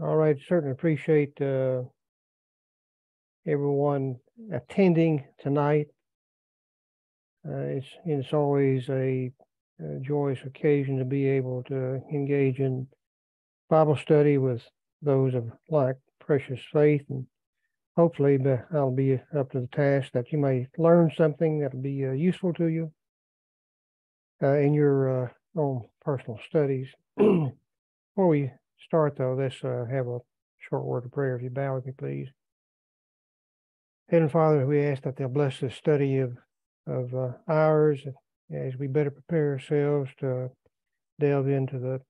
All right, certainly appreciate uh, everyone attending tonight. Uh, it's it's always a, a joyous occasion to be able to engage in Bible study with those of like precious faith, and hopefully I'll be up to the task that you may learn something that'll be uh, useful to you uh, in your uh, own personal studies. Before we start, though, let's uh, have a short word of prayer. If you bow with me, please. Heavenly Father, we ask that they'll bless the study of of uh, ours as we better prepare ourselves to delve into the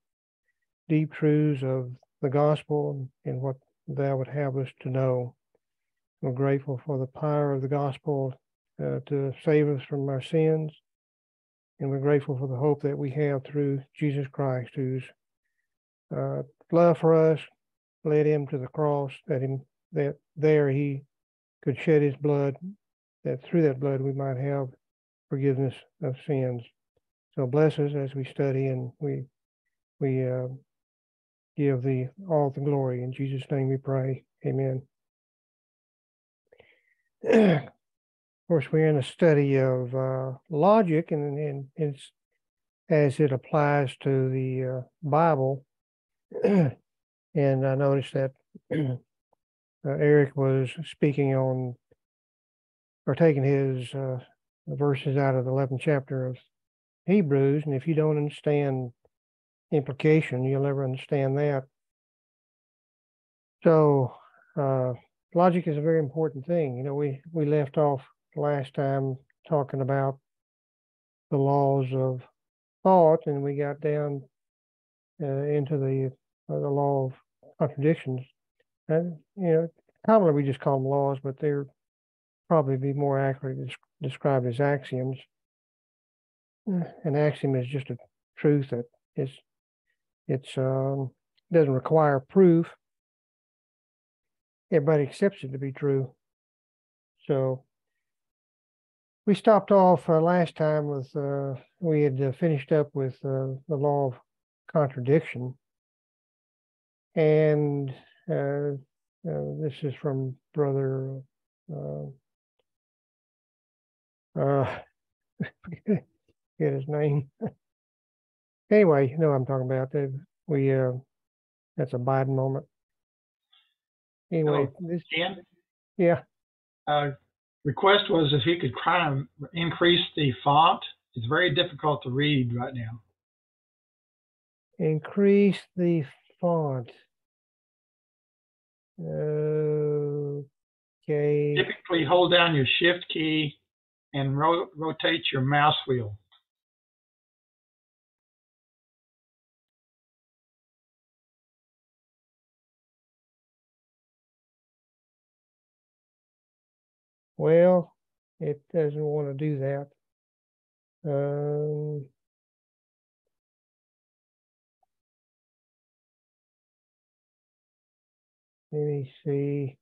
deep truths of the gospel and what Thou would have us to know. We're grateful for the power of the gospel uh, to save us from our sins, and we're grateful for the hope that we have through Jesus Christ, who's uh, love for us led him to the cross, that him that there he could shed his blood, that through that blood we might have forgiveness of sins. So bless us as we study and we we uh, give the all the glory in Jesus' name we pray. Amen. of course, we're in a study of uh, logic, and, and as it applies to the uh, Bible. and I noticed that uh, Eric was speaking on or taking his uh, verses out of the 11th chapter of Hebrews. And if you don't understand implication, you'll never understand that. So, uh, logic is a very important thing. You know, we, we left off last time talking about the laws of thought, and we got down into the uh, the law of contradictions. And you know, commonly we just call them laws, but they're probably be more accurately described as axioms. An axiom is just a truth that is it's um, doesn't require proof. Everybody accepts it to be true. So we stopped off uh, last time with uh, we had uh, finished up with uh, the law of contradiction, and uh, uh, this is from Brother uh, forget his name. anyway, you know what I'm talking about. We uh, that's a Biden moment. Anyway, Hello, this Dan, yeah. uh, request was if he could try and increase the font. It's very difficult to read right now. Increase the font. Okay. Typically hold down your shift key and ro- rotate your mouse wheel. Well, it doesn't want to do that. Um, let me see.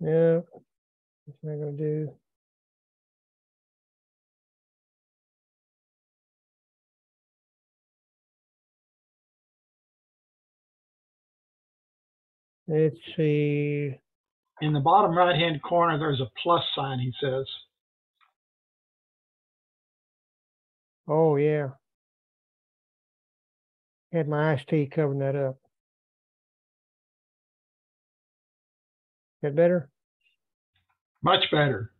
No, it's not going to do. Let's see. In the bottom right hand corner, there's a plus sign, he says. Oh, yeah. Had my iced tea covering that up. That better? Much better.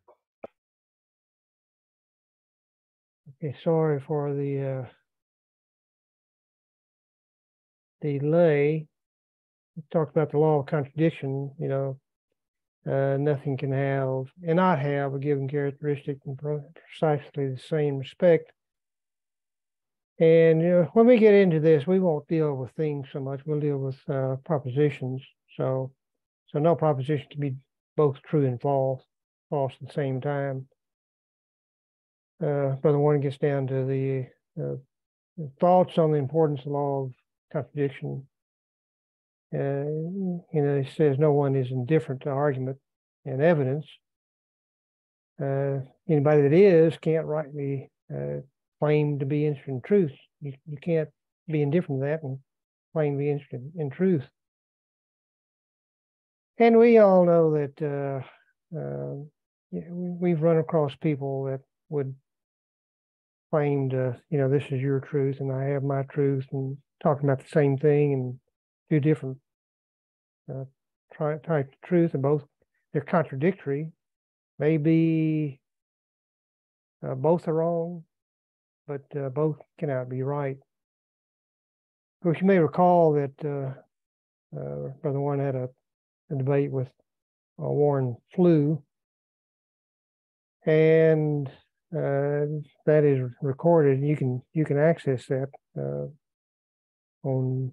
Okay, sorry for the uh, delay. We talked about the law of contradiction, you know, uh, nothing can have and not have a given characteristic in precisely the same respect. And you know, when we get into this, we won't deal with things so much. We'll deal with uh, propositions. So, so no proposition can be both true and false, false at the same time. Uh, Brother Warren gets down to the uh, thoughts on the importance of the law of contradiction uh, you know, he says no one is indifferent to argument and evidence. uh, anybody that is can't rightly uh, claim to be interested in truth. You, you can't be indifferent to that and claim to be interested in truth. And we all know that uh, uh, we've run across people that would claim to, you know, this is your truth and I have my truth and talking about the same thing and two different uh, types of truth and both they're contradictory. Maybe uh, both are wrong, but uh, both cannot be right. Of course, you may recall that uh, uh, Brother Warren had a, a debate with uh, Warren Flew, and uh, that is recorded. You can you can access that uh, on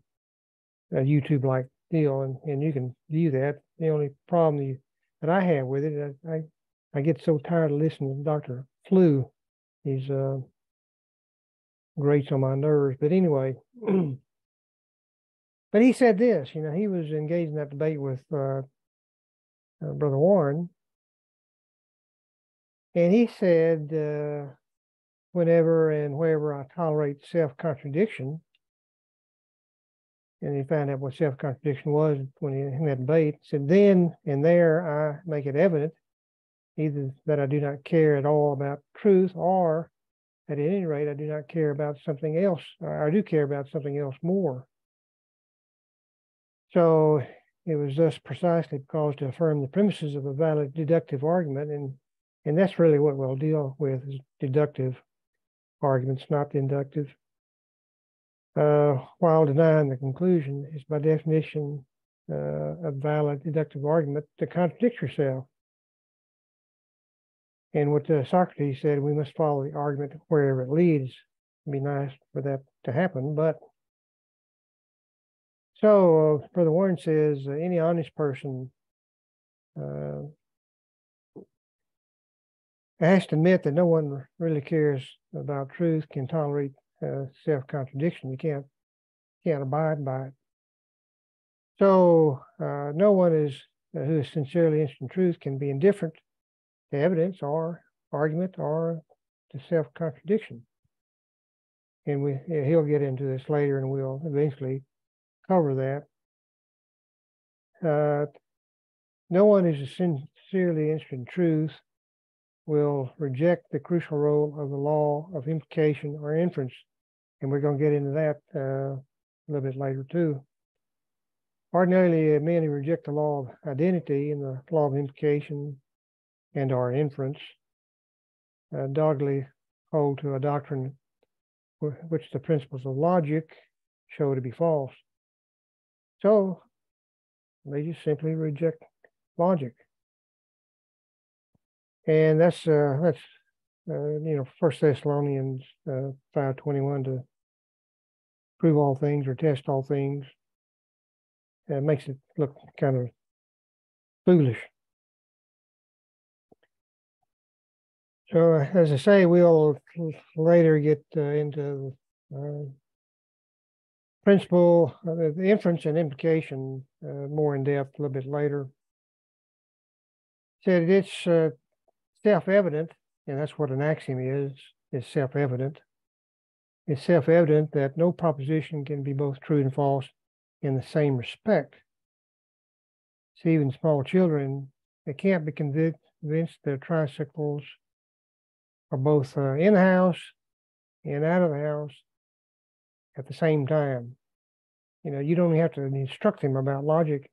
a YouTube like deal, and, and you can view that. The only problem you, that I have with it, I, I, I get so tired of listening to Doctor Flew. He's uh, grates on my nerves. But anyway, but he said this. You know, he was engaged in that debate with uh, uh, Brother Warren, and he said, uh, whenever and wherever I tolerate self contradiction, and he found out what self contradiction was when he that debate, said, then and there I make it evident either that I do not care at all about truth or at any rate I do not care about something else. I do care about something else more. So it was thus precisely because to affirm the premises of a valid deductive argument and and that's really what we'll deal with is deductive arguments, not inductive. Uh, while denying the conclusion is by definition uh, a valid deductive argument to contradict yourself. And what uh, Socrates said, we must follow the argument wherever it leads. It'd be nice for that to happen, but so uh, Brother Warren says uh, any honest person uh, has to admit that no one really cares about truth, can tolerate uh, self-contradiction. You can't can't abide by it. So uh, no one is uh, who is sincerely interested in truth can be indifferent to evidence or argument or to self-contradiction. And we he'll get into this later, and we'll eventually cover that. Uh, no one is sincerely interested in truth will reject the crucial role of the law of implication or inference. And we're going to get into that uh, a little bit later too. Ordinarily, uh, men who reject the law of identity and the law of implication and or inference uh, doggedly hold to a doctrine which the principles of logic show to be false. So they just simply reject logic and that's uh, that's uh, you know First Thessalonians uh, five twenty one to prove all things or test all things. It makes it look kind of foolish. So as I say, we'll later get uh, into uh, principle, uh, the inference and implication more in depth a little bit later. Said it's self-evident, and that's what an axiom is, is self-evident. It's self-evident that no proposition can be both true and false in the same respect. See, even small children, they can't be convinced their tricycles are both uh, in house and out of the house at the same time. You know, you don't have to instruct them about logic,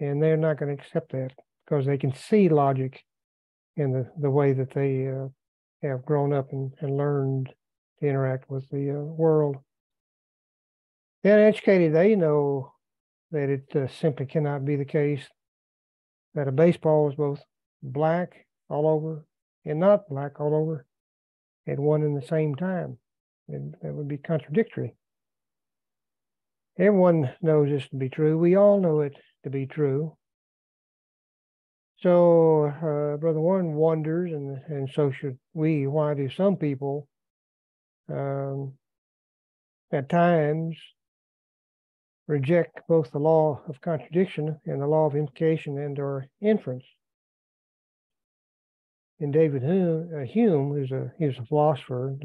and they're not going to accept that because they can see logic in the, the way that they uh, have grown up and, and learned to interact with the uh, world. The uneducated, they know that it uh, simply cannot be the case that a baseball is both black all over and not black all over at one and the same time. And that would be contradictory. Everyone knows this to be true. We all know it to be true. So uh, Brother Warren wonders, and and so should we. Why do some people, um, at times, reject both the law of contradiction and the law of implication and/or inference? And David Hume, uh, Hume who's a he's a philosopher,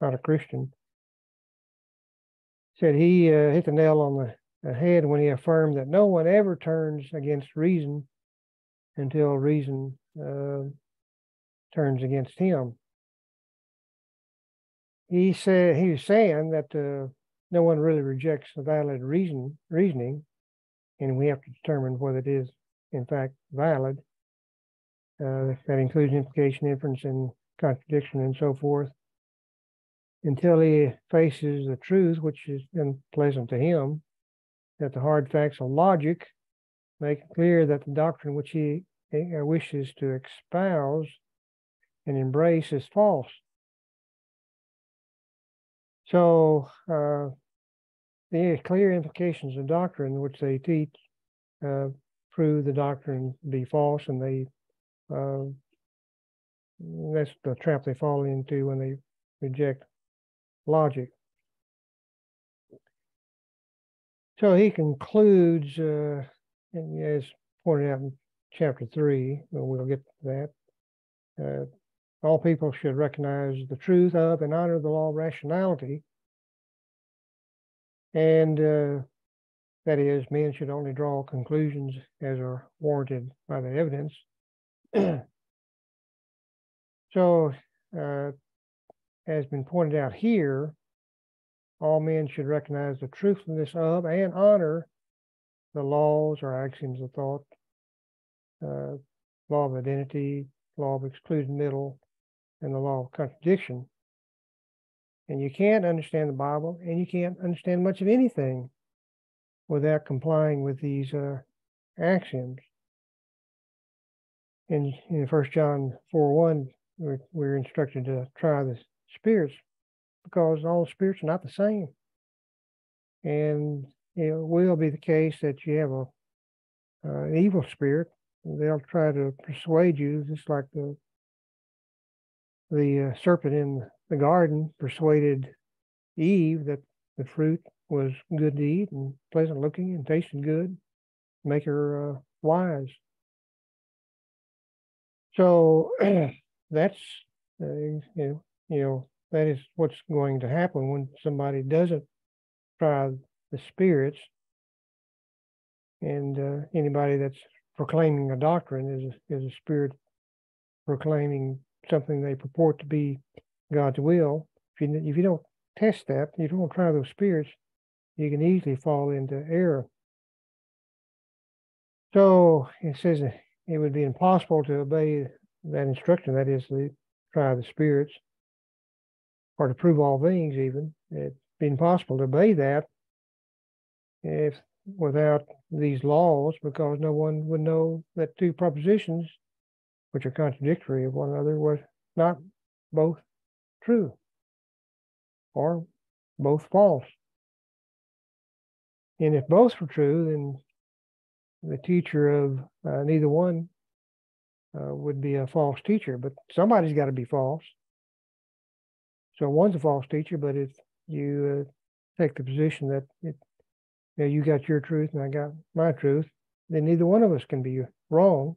not a Christian, said he uh, hit the nail on the, the head when he affirmed that no one ever turns against reason until reason uh, turns against him. He said he was saying that uh, no one really rejects a valid reason reasoning, and we have to determine whether it is in fact valid. Uh, that includes implication, inference, and contradiction, and so forth. Until he faces the truth, which is unpleasant to him, that the hard facts of logic make clear that the doctrine which he uh, wishes to espouse and embrace is false. So, uh, the clear implications of doctrine which they teach uh, prove the doctrine to be false, and they uh, that's the trap they fall into when they reject logic. So he concludes, uh, and as pointed out in chapter three, we'll get to that. Uh, all people should recognize the truth of and honor the law of rationality. And uh, that is, men should only draw conclusions as are warranted by the evidence. So, uh, has been pointed out here, all men should recognize the truthfulness of and honor the laws or axioms of thought, uh, law of identity, law of excluded middle, and the law of contradiction. And you can't understand the Bible and you can't understand much of anything without complying with these uh, axioms. In, in 1 John 4 1, we're, we're instructed to try the spirits because all spirits are not the same. And it will be the case that you have a an evil spirit. They'll try to persuade you, just like the the uh, serpent in the garden persuaded Eve that the fruit was good to eat and pleasant looking and tasted good, make her uh, wise. So that's uh, you know you know that is what's going to happen when somebody doesn't try the spirits, and uh, anybody that's proclaiming a doctrine is is a spirit proclaiming something they purport to be God's will. If you if you don't test that, if you don't try those spirits, you can easily fall into error. So it says it would be impossible to obey that instruction, that is, to try the spirits, or to prove all things, even. It'd be impossible to obey that if without these laws, because no one would know that two propositions, which are contradictory of one another, were not both true or both false. And if both were true, then the teacher of uh, neither one uh, would be a false teacher. But somebody's got to be false. So one's a false teacher, but if you uh, take the position that it, you, know, you got your truth and I got my truth, then neither one of us can be wrong,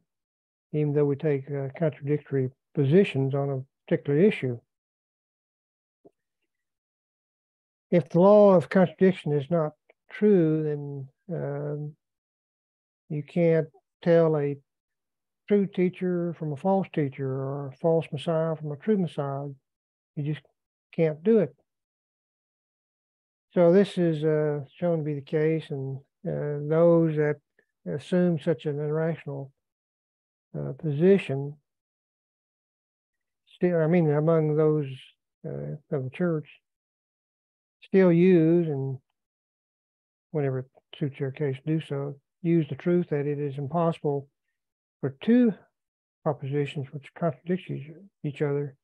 even though we take uh, contradictory positions on a particular issue. If the law of contradiction is not true, then um, you can't tell a true teacher from a false teacher or a false Messiah from a true Messiah. You just can't do it. So this is uh, shown to be the case, and uh, those that assume such an irrational uh, position, still, I mean, among those uh, of the church, still use and whenever it suits your case, do so. Use the truth that it is impossible for two propositions which contradict each other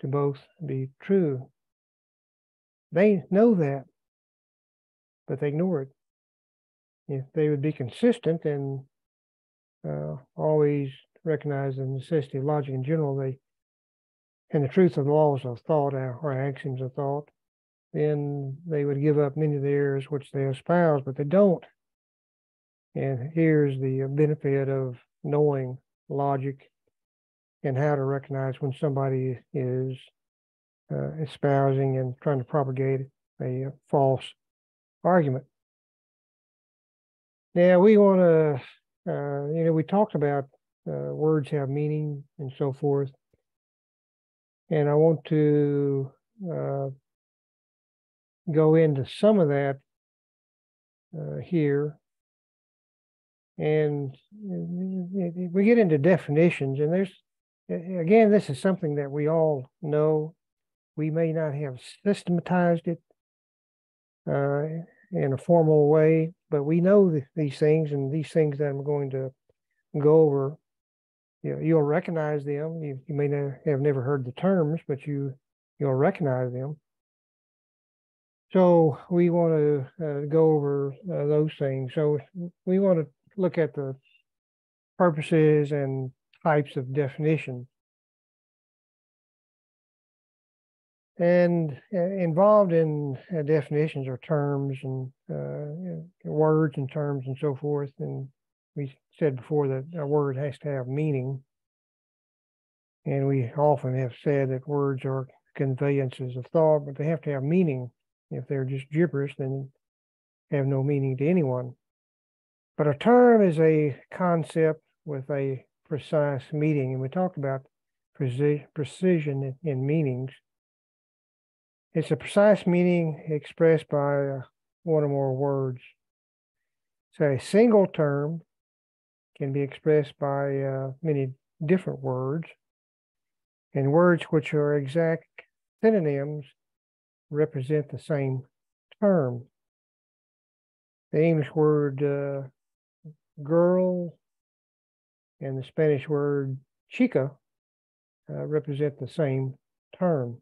to both be true. They know that, but they ignore it. If they would be consistent and uh, always recognize the necessity of logic in general, they and the truth of the laws of thought or axioms of thought, then they would give up many of the errors which they espouse, but they don't. And here's the benefit of knowing logic and how to recognize when somebody is uh, espousing and trying to propagate a uh, false argument. Now we want to, uh, you know, we talked about uh, words have meaning and so forth, and I want to uh, go into some of that uh, here. And we get into definitions, and there's again, this is something that we all know. We may not have systematized it uh, in a formal way, but we know th- these things, and these things that I'm going to go over, you you'll recognize them. You, you may not have never heard the terms, but you you'll recognize them. So we want to uh, go over uh, those things. So we want to look at the purposes and types of definition. And uh, involved in uh, definitions are terms and uh, words and terms and so forth. And we said before that a word has to have meaning. And we often have said that words are conveyances of thought, but they have to have meaning. If they're just gibberish, then have no meaning to anyone. But a term is a concept with a precise meaning, and we talked about precision in meanings. It's a precise meaning expressed by uh, one or more words. So a single term can be expressed by uh, many different words, and words which are exact synonyms represent the same term. The English word uh, girl and the Spanish word chica uh, represent the same term.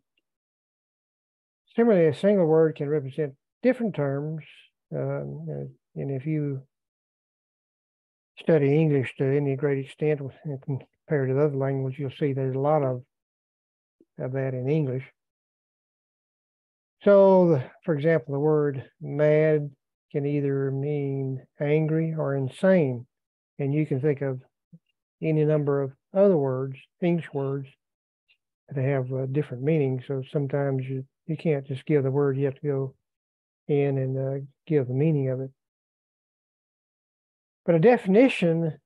Similarly, a single word can represent different terms. Uh, and if you study English to any great extent compared to other languages, you'll see there's a lot of, of that in English. So, for example, the word mad can either mean angry or insane. And you can think of any number of other words, English words, that have uh, different meanings. So sometimes you, you can't just give the word, you have to go in and uh, give the meaning of it. But a definition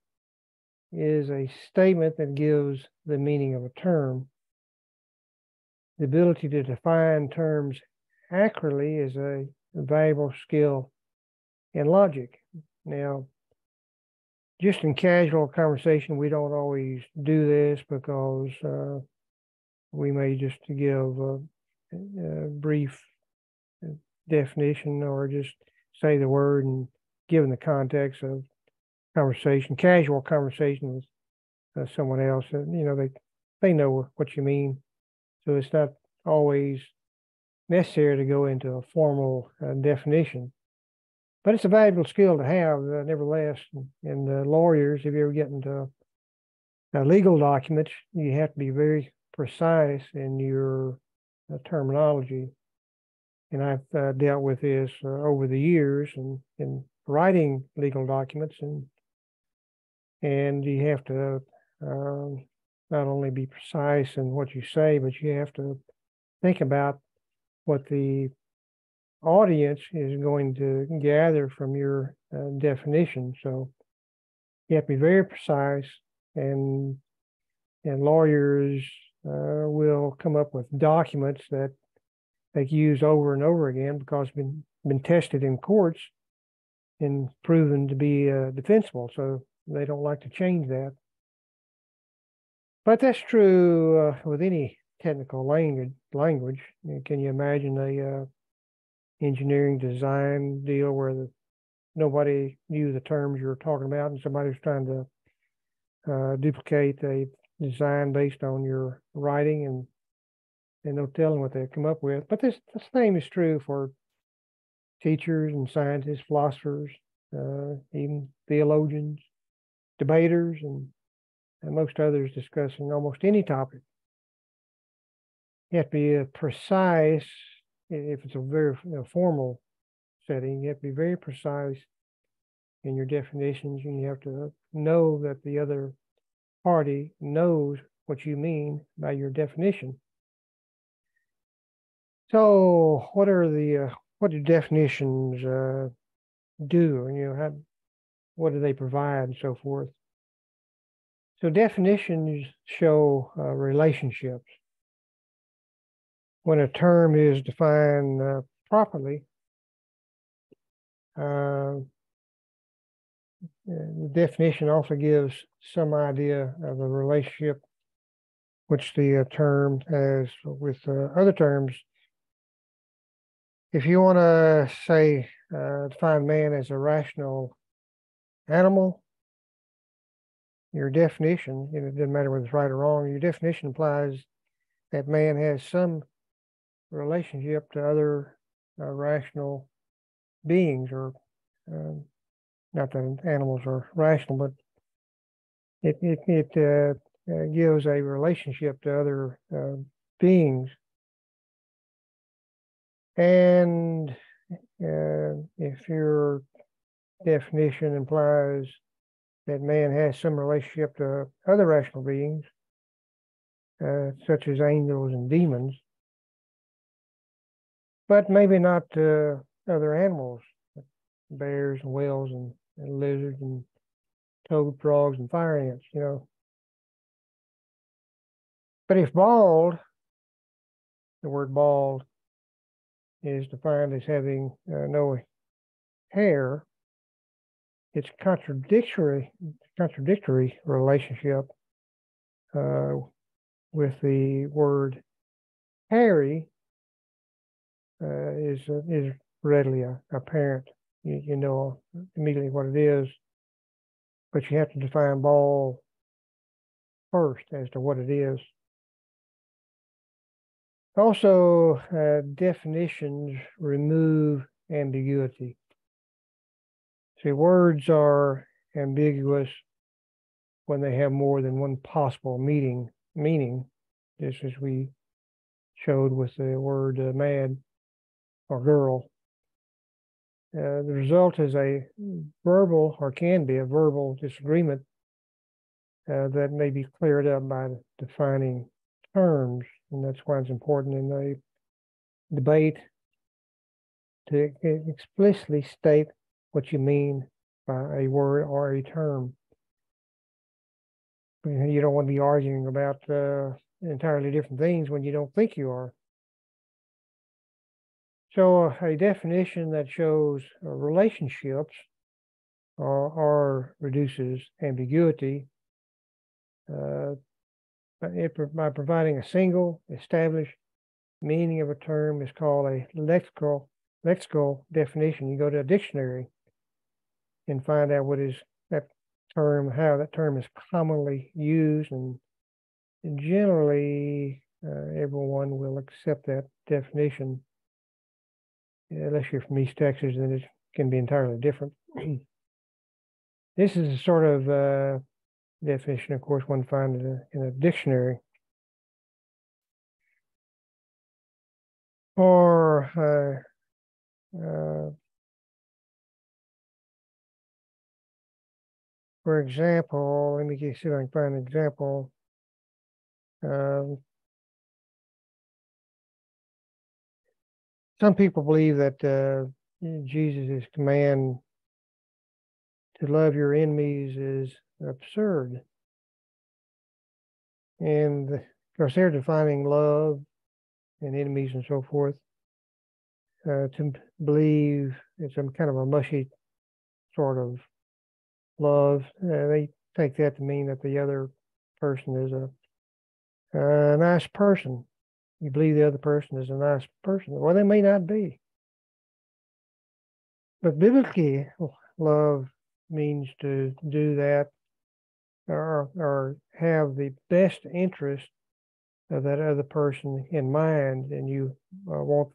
is a statement that gives the meaning of a term. The ability to define terms accurately is a valuable skill in logic. Now, just in casual conversation, we don't always do this because uh, we may just give a, a, brief definition or just say the word and given the context of conversation, casual conversation with uh, someone else, uh, you know, they they know what you mean. So it's not always necessary to go into a formal uh, definition. But it's a valuable skill to have, uh, nevertheless. And uh, lawyers, if you ever get into uh, legal documents, you have to be very precise in your uh, terminology. And I've uh, dealt with this over the years and in writing legal documents, and and you have to um, not only be precise in what you say, but you have to think about what the audience is going to gather from your uh, definition. So you have to be very precise, and and lawyers uh, will come up with documents that they use over and over again because been been tested in courts and proven to be uh, defensible. So they don't like to change that. But that's true uh, with any technical language. Language. Can you imagine a uh, engineering design deal where the nobody knew the terms you were talking about, and somebody was trying to uh, duplicate a design based on your writing, and and no telling what they come up with. But this the same is true for teachers and scientists, philosophers, uh, even theologians, debaters, and, and most others discussing almost any topic. You have to be precise if it's a very know, formal setting, you have to be very precise in your definitions and you have to know that the other party knows what you mean by your definition. So, what are the uh, what do definitions uh, do? And you know, how, what do they provide, and so forth. So, definitions show uh, relationships. When a term is defined uh, properly, uh, the definition also gives some idea of the relationship which the uh, term has with uh, other terms. If you want to say, uh, define man as a rational animal, your definition, it doesn't matter whether it's right or wrong, your definition implies that man has some relationship to other uh, rational beings or um, not that animals are rational, but it it it uh, uh, gives a relationship to other uh, beings, and uh, if your definition implies that man has some relationship to other rational beings, uh, such as angels and demons, but maybe not uh, other animals bears and whales and, and lizards and toad frogs and fire ants, you know. But if bald, the word bald is defined as having uh, no hair, it's contradictory contradictory relationship uh, with the word hairy uh, is is readily apparent you, you know immediately what it is, but you have to define ball first as to what it is. Also, uh, definitions remove ambiguity. See, words are ambiguous when they have more than one possible meaning. Meaning, just as we showed with the word uh, "mad" or "girl." Uh, the result is a verbal, or can be a verbal disagreement uh, that may be cleared up by defining terms. And that's why it's important in a debate to explicitly state what you mean by a word or a term. You don't want to be arguing about uh, entirely different things when you don't think you are. So a definition that shows uh, relationships or, or, reduces ambiguity uh, it, by providing a single established meaning of a term is called a lexical lexical definition. You go to a dictionary and find out what is that term, how that term is commonly used, and, and generally uh, everyone will accept that definition unless you're from East Texas, then it can be entirely different. this is a sort of uh, definition, of course, one finds in a, in a dictionary. Or, uh, uh, for example, let me see if I can find an example. Um, some people believe that uh, Jesus' command to love your enemies is absurd. And of course, they're defining love and enemies and so forth. Uh, to believe it's some kind of a mushy sort of love, uh, they take that to mean that the other person is a, a nice person you believe the other person is a nice person. Well, they may not be. But biblically, love means to do that or, or have the best interest of that other person in mind, and you uh, want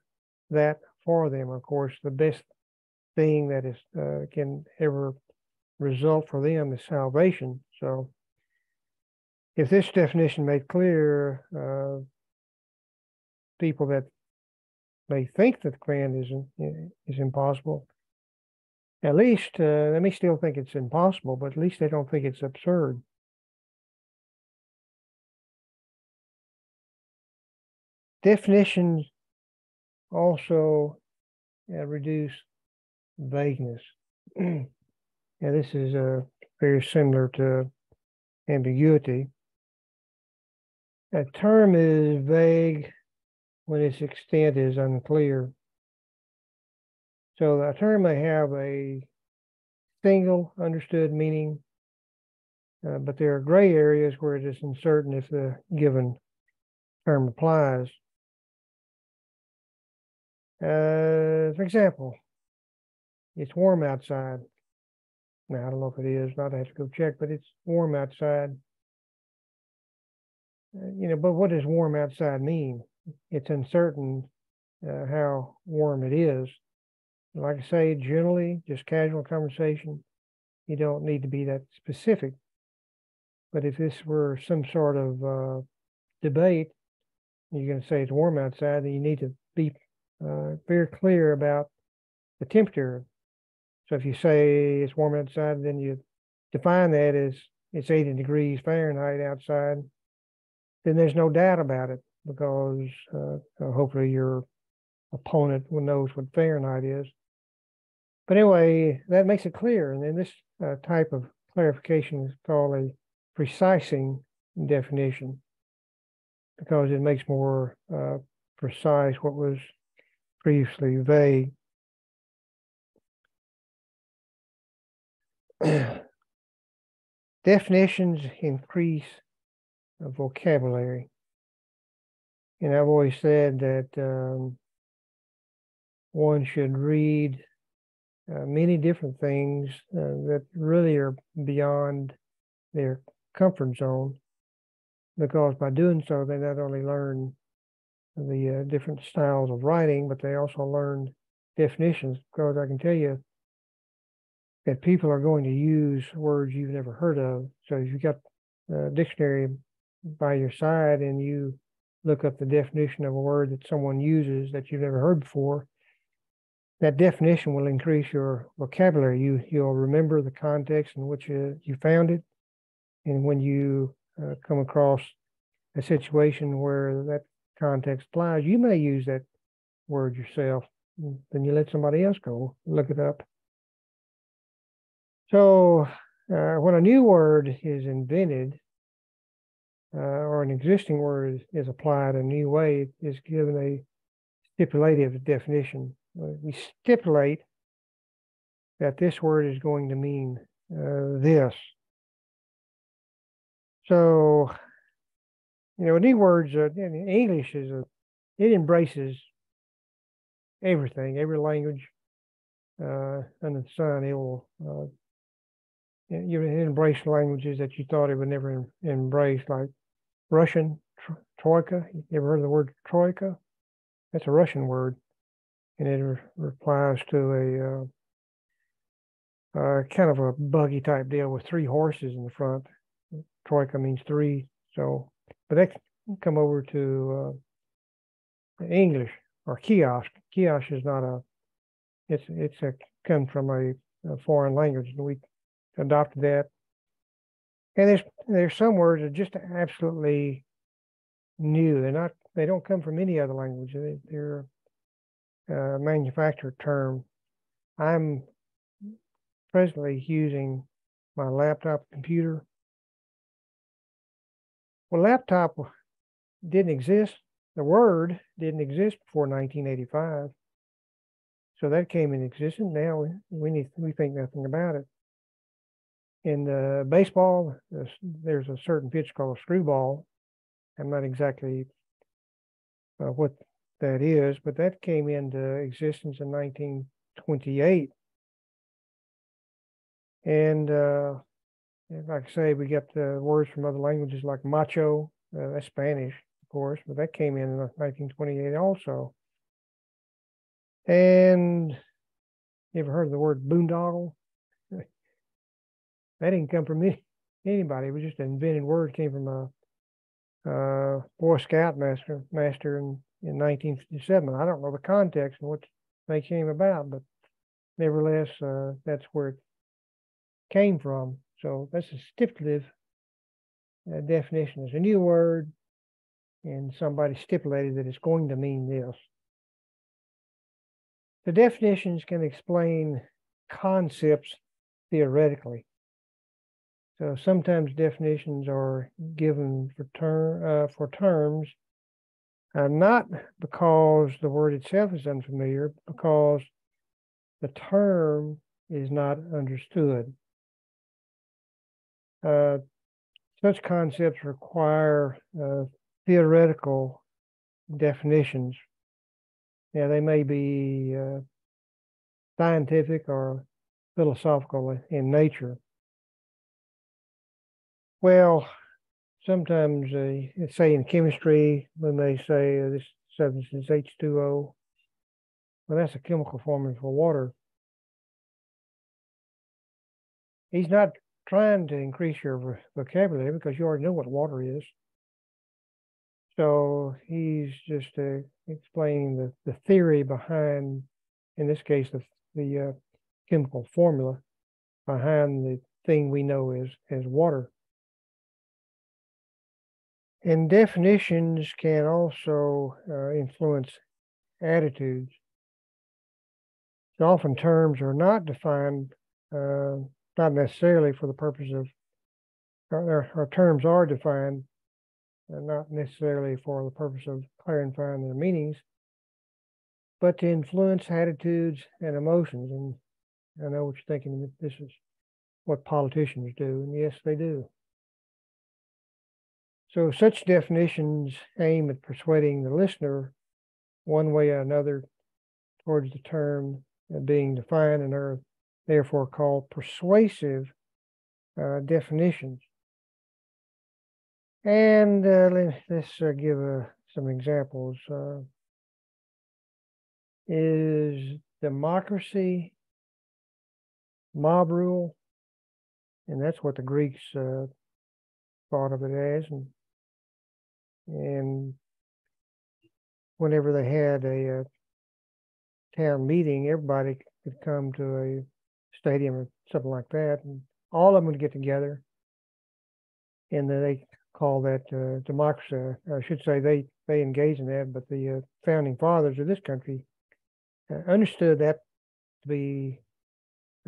that for them. Of course, the best thing that is uh, can ever result for them is salvation. So, if this definition made clear, uh, people that may think that command is is impossible. At least uh, they may still think it's impossible, but at least they don't think it's absurd. definitions also uh, reduce vagueness. now, this is uh, very similar to ambiguity. A term is vague when its extent is unclear. So a term may have a single understood meaning, uh, but there are gray areas where it is uncertain if the given term applies. Uh, for example, it's warm outside. Now, I don't know if it is, not I have to go check, but it's warm outside. Uh, you know, but what does warm outside mean? It's uncertain uh, how warm it is. Like I say, generally, just casual conversation, you don't need to be that specific. But if this were some sort of uh, debate, you're going to say it's warm outside, then you need to be uh, very clear about the temperature. So if you say it's warm outside, then you define that as it's 80 degrees Fahrenheit outside, then there's no doubt about it because uh, hopefully your opponent will knows what Fahrenheit is. But anyway, that makes it clear. And then this uh, type of clarification is called a precising definition because it makes more uh, precise what was previously vague. Definitions increase vocabulary. And I've always said that um, one should read uh, many different things uh, that really are beyond their comfort zone because by doing so, they not only learn the uh, different styles of writing, but they also learn definitions. Because I can tell you that people are going to use words you've never heard of. So if you've got a dictionary by your side and you look up the definition of a word that someone uses that you've never heard before, that definition will increase your vocabulary. You you'll remember the context in which you, you found it, and when you uh, come across a situation where that context applies, you may use that word yourself. Then you let somebody else go look it up. So uh, when a new word is invented, uh, or an existing word is, is applied a new way, is given a stipulative definition we stipulate that this word is going to mean uh, this. So, you know, new words, uh, in English is a, it embraces everything, every language uh, under the sun. It will, uh, you embrace languages that you thought it would never em- embrace, like Russian, troika. You ever heard of the word troika? That's a Russian word and it re- replies to a uh, uh, kind of a buggy type deal with three horses in the front. Troika means three, so but that can come over to uh, English or kiosk. Kiosk is not a it's it's a come from a, a foreign language, and we adopted that. And there's there's some words that are just absolutely new. They're not they don't come from any other language. They, they're a manufacturer term. I'm presently using my laptop computer. Well, laptop didn't exist. The word didn't exist before 1985. So that came in existence. Now we need we think nothing about it. In uh, baseball, there's a certain pitch called a screwball. I'm not exactly uh, what that is, but that came into existence in 1928. And uh, like I say, we get uh, words from other languages like macho, uh, that's Spanish, of course, but that came in in 1928 also. And you ever heard of the word boondoggle? That didn't come from me, anybody. It was just an invented word. It came from a, a Boy Scout master, master in in 1957. I don't know the context in which they came about, but nevertheless, uh, that's where it came from. So that's a stipulative uh, definition. It's a new word. and somebody stipulated that it's going to mean this. The definitions can explain concepts theoretically. So sometimes definitions are given for term uh, for terms, uh, not because the word itself is unfamiliar, because the term is not understood. Uh, such concepts require uh, theoretical definitions. Now, they may be uh, scientific or philosophical in nature. Well, sometimes, uh, say in chemistry, we may say uh, this substance is H2O. Well, that's a chemical formula for water. He's not trying to increase your vocabulary because you already know what water is. So he's just uh, explaining the, the theory behind, in this case, the, the uh, chemical formula behind the thing we know as, as water. And definitions can also uh, influence attitudes. Often terms are not defined uh, not necessarily for the purpose of, our, our terms are defined, uh, not necessarily for the purpose of clarifying their meanings, but to influence attitudes and emotions. And I know what you're thinking, this is what politicians do, and yes, they do. So such definitions aim at persuading the listener one way or another towards the term being defined and are therefore called persuasive uh, definitions. And uh, let, us uh, give uh, some examples. Uh, is democracy mob rule? And that's what the Greeks uh, thought of it as. And, and whenever they had a, a town meeting, everybody could come to a stadium or something like that, and all of them would get together, and then they call that uh, democracy. I should say they they engage in that, but the uh, founding fathers of this country uh, understood that to be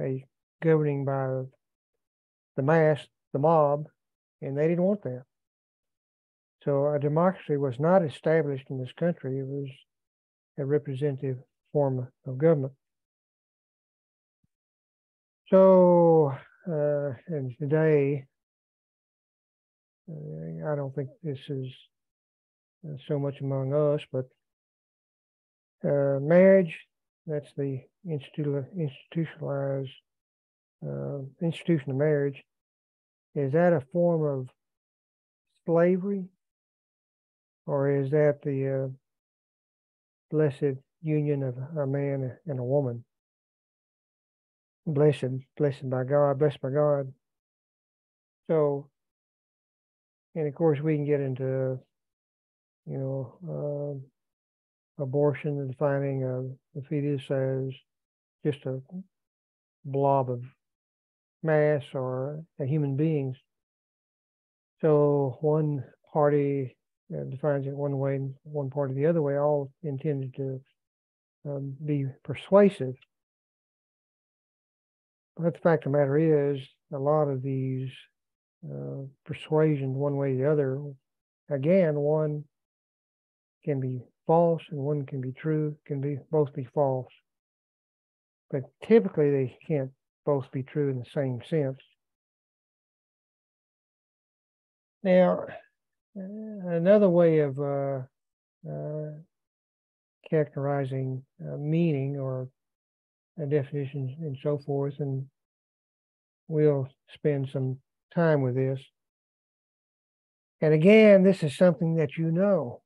a governing by the mass, the mob, and they didn't want that. So a democracy was not established in this country. It was a representative form of government. So, uh, and today, uh, I don't think this is uh, so much among us, but uh, marriage, that's the institutionalized uh, institution of marriage. Is that a form of slavery? Or is that the uh, blessed union of a man and a woman? blessed, blessed by God, blessed by God. So, and of course, we can get into, you know, uh, abortion and defining of the fetus as just a blob of mass or a human beings. So one party defines it one way, and one party the other way, all intended to um, be persuasive but the fact of the matter is, a lot of these uh, persuasions, one way or the other, again, one can be false and one can be true, can be both be false. But typically, they can't both be true in the same sense. Now, another way of uh, uh, characterizing uh, meaning or and definitions and so forth. And we'll spend some time with this. And again, this is something that you know.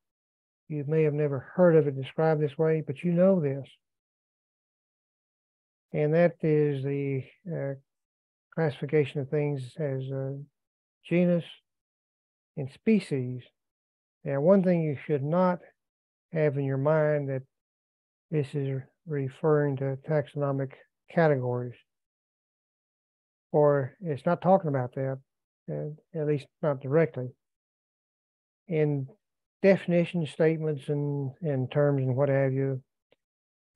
You may have never heard of it described this way, but you know this. And that is the uh, classification of things as uh, genus and species. Now, one thing you should not have in your mind that this is referring to taxonomic categories. Or it's not talking about that, uh, at least not directly. In definition statements and, and terms and what have you.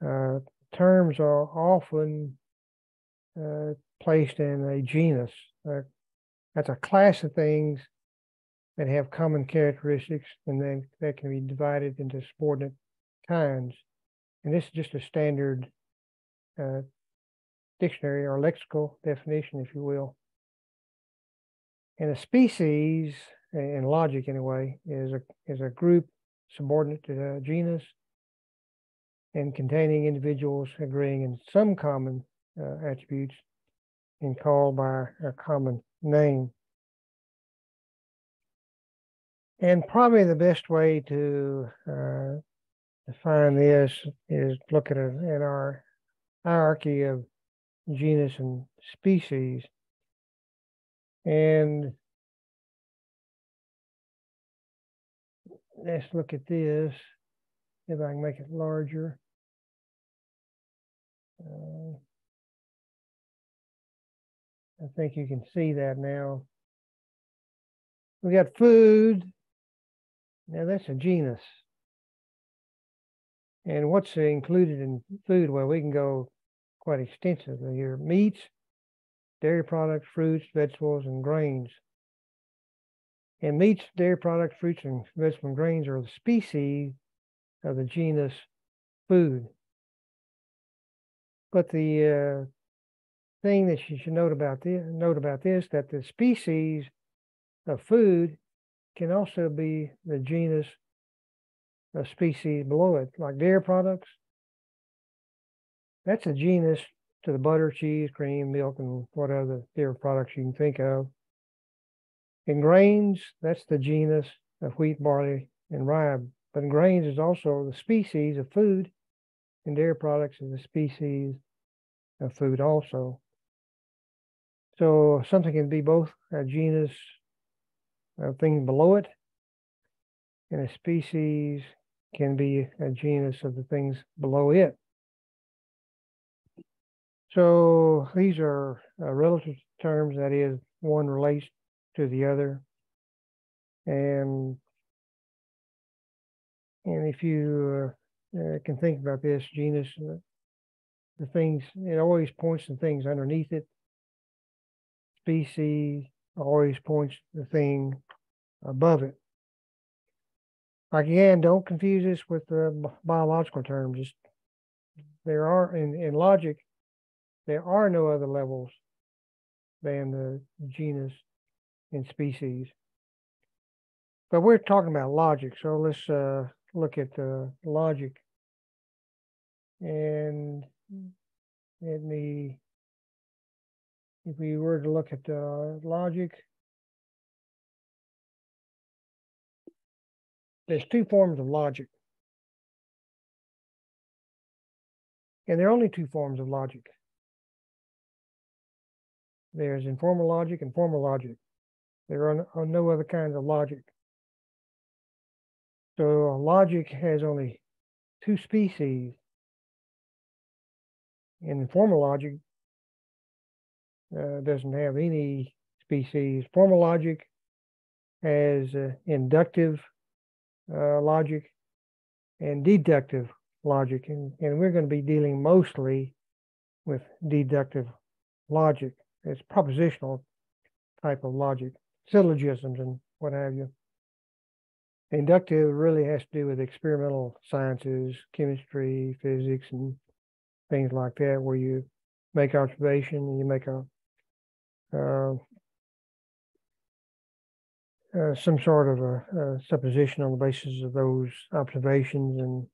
Uh, terms are often uh, placed in a genus. Uh, that's a class of things that have common characteristics and then that can be divided into subordinate kinds. And this is just a standard uh, dictionary or lexical definition, if you will. And a species, in logic anyway, is a is a group subordinate to a genus and containing individuals agreeing in some common uh, attributes and called by a common name. And probably the best way to uh, define this is look at it in our hierarchy of genus and species. And let's look at this, if I can make it larger. Uh, I think you can see that now. We got food. Now that's a genus. And what's included in food? Well, we can go quite extensively here. Meats, dairy products, fruits, vegetables, and grains. And meats, dairy products, fruits, and vegetables and grains are the species of the genus food. But the uh, thing that you should note about this, note about this, that the species of food can also be the genus of species below it, like dairy products. That's a genus to the butter, cheese, cream, milk, and what other dairy products you can think of. In grains, that's the genus of wheat, barley, and rye. But in grains is also the species of food, and dairy products is a species of food also. So something can be both a genus things below it, and a species can be a genus of the things below it. So these are uh, relative terms, that is, one relates to the other. And and if you uh, uh, can think about this genus, uh, the things, it always points to things underneath it. Species always points the thing above it. Again, don't confuse this with the biological terms. Just, there are, in, in logic, there are no other levels than the genus and species. But we're talking about logic, so let's uh, look at the logic. And let me, if we were to look at uh, logic, there's two forms of logic. And there are only two forms of logic. There's informal logic and formal logic. There are no, are no other kinds of logic. So logic has only two species. In informal logic uh, doesn't have any species. Formal logic has uh, inductive uh, logic and deductive logic. And, and we're going to be dealing mostly with deductive logic. It's propositional type of logic, syllogisms and what have you. Inductive really has to do with experimental sciences, chemistry, physics, and things like that, where you make observation and you make a uh, uh, some sort of a, a, supposition on the basis of those observations and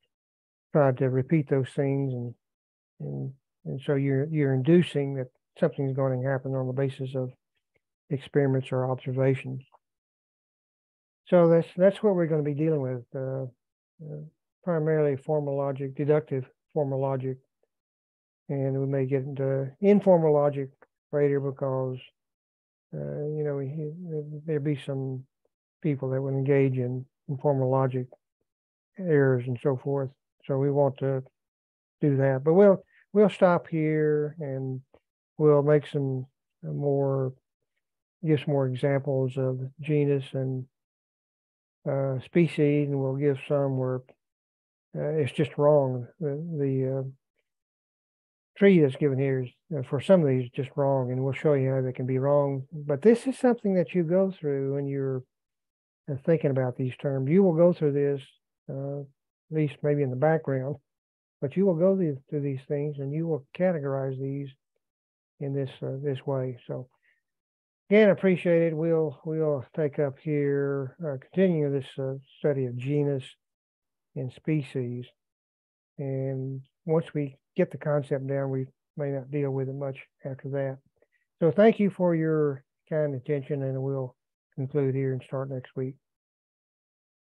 try to repeat those things and and and so you're you're inducing that something's going to happen on the basis of experiments or observations. So that's that's what we're going to be dealing with, uh, uh, primarily formal logic, deductive formal logic, and we may get into informal logic later because uh, you know we, there'd be some people that would engage in informal logic errors and so forth. So we want to do that, but we'll we'll stop here and we'll make some more, give some more examples of genus and uh, species, and we'll give some where uh, it's just wrong. The, the uh, tree that's given here is for some of these just wrong, and we'll show you how they can be wrong. But this is something that you go through when you're thinking about these terms. You will go through this, uh, at least maybe in the background, but you will go through, through these things and you will categorize these in this uh, this way. So again, appreciate it. We'll we'll take up here uh, continue this uh, study of genus and species, and once we get the concept down, we may not deal with it much after that. So thank you for your kind attention, and we'll conclude here and start next week.